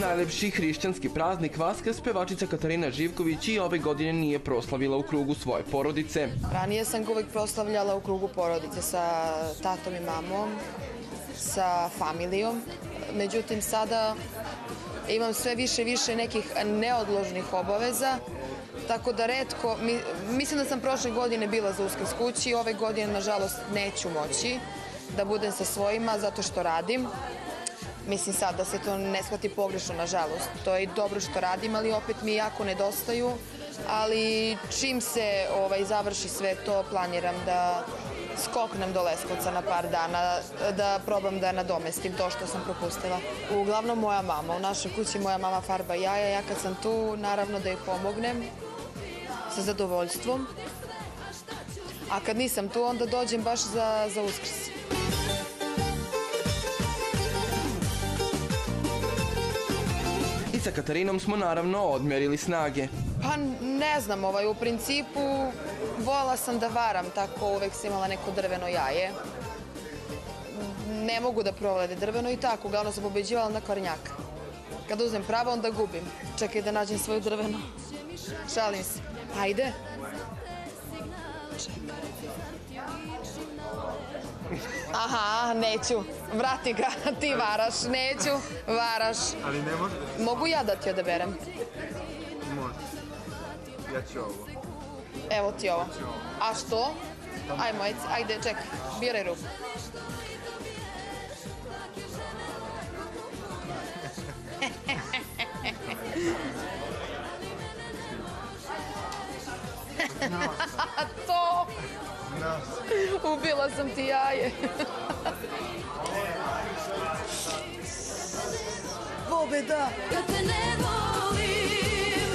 Najlepši hrišćanski praznik Vaskrs pevačica Katarina Živković i ove godine nije proslavila u krugu svoje porodice. Ranije sam ga uvek proslavljala u krugu porodice sa tatom i mamom, sa familijom. Međutim, sada imam sve više i više nekih neodložnih obaveza, tako da redko, mi, mislim da sam prošle godine bila za uskrs kući, ove godine, nažalost, neću moći da budem sa svojima zato što radim. Mislim sad da se to ne shvati pogrešno, nažalost. To je dobro što radim, ali opet mi jako nedostaju. Ali čim se ovaj, završi sve to, planiram da skoknem do Leskovca na par dana, da probam da nadomestim to što sam propustila. Uglavnom moja mama, u našoj kući moja mama farba jaja, ja kad sam tu, naravno da joj pomognem sa zadovoljstvom. A kad nisam tu, onda dođem baš za, za uskrs. Sa Katarinom smo naravno odmerili snage. Pa ne znam, ovaj, u principu vola sam da varam, tako uvek sam imala neko drveno jaje. Ne mogu da provlade drveno i tako, uglavnom sam pobeđivala na kornjaka. Kad uzmem pravo, onda gubim. Čekaj da nađem svoju drveno. Šalim se. Ajde. Aha, neću. Vrati ga, ti varaš. Neću, varaš. Ali ne može da Mogu ja da ti odaberem? može. Ja ću ovo. Evo ti ovo. A što? Ajmo, ajde, čekaj, biraj ruku. to! Ubila sam ti jaje. Pobeda! Kad te ne volim